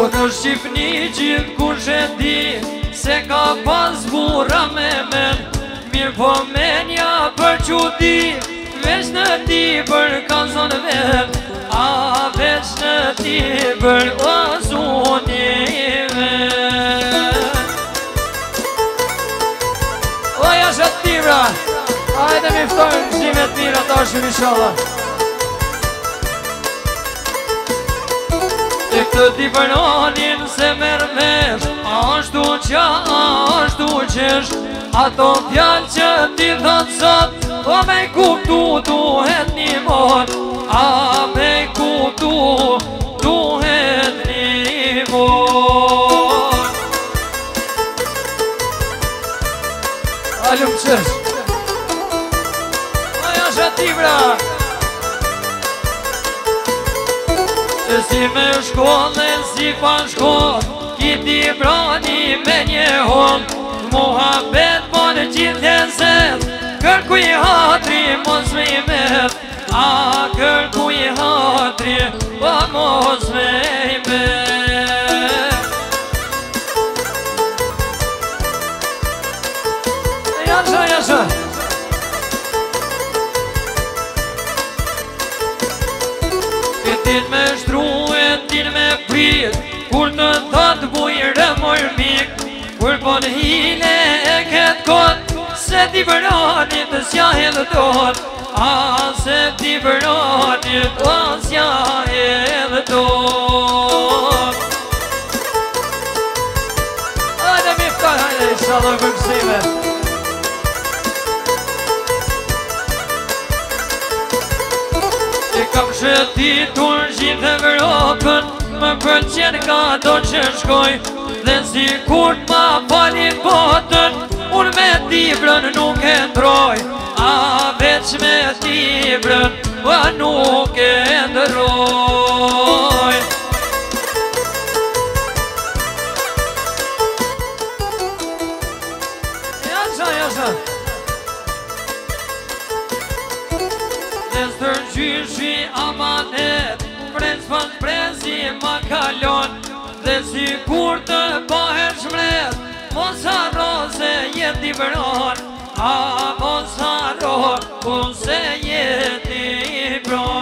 Kur në Shqipëni gjithë kur që di Se ka pas bura me men Mirë po menja për që Vesh në ti për kanë zonë ven A vesh në ti për o zonë i ven Oja që të tira Ajde mi fëtojnë që me tira ta shumë i shala të t'i përnonin se mermesh Ashtu që ashtu qesh Ato fjallë që ti dhëtë sot Po me ku me shkon dhe si pa shkon Kiti brani me një hon Muha bet po në qitë të nëzet Kërku i hatri mos me i met A kërku i hatri po mos me i met Yeah. kujt Kur në të të bujrë mërë mik Kur po në hile e këtë kod Se t'i përrodit të sjahet dhe dor A se t'i përrodit Më përqen ka do që shkoj Dhe si kur ma palin botën Unë me t'i nuk e ndroj A veç me t'i blën nuk e ndroj Dhe si kur ma palin botën Unë me si më kalon Dhe si kur të bëhet shmret Mos arro se jeti vëron A mos arro Kun se jeti i vëron